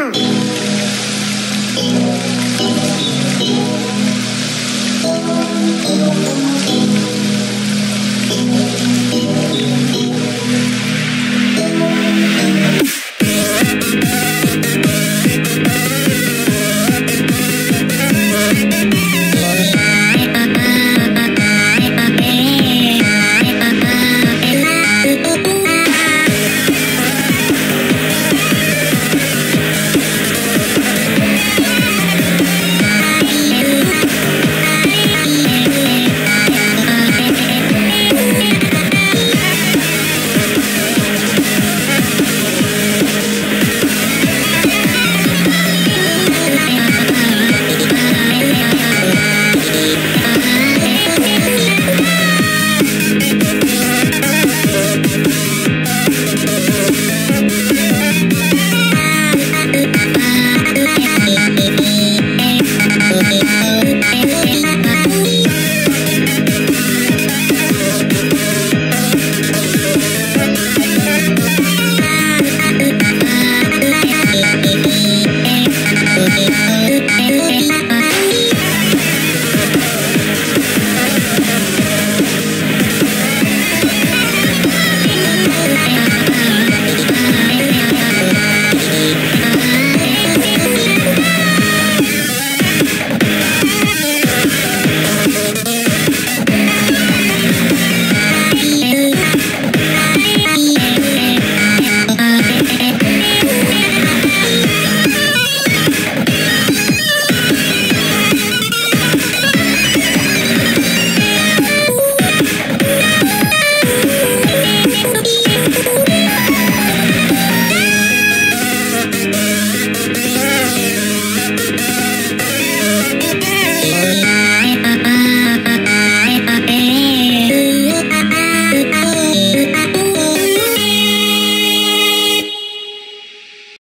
Mm. la la la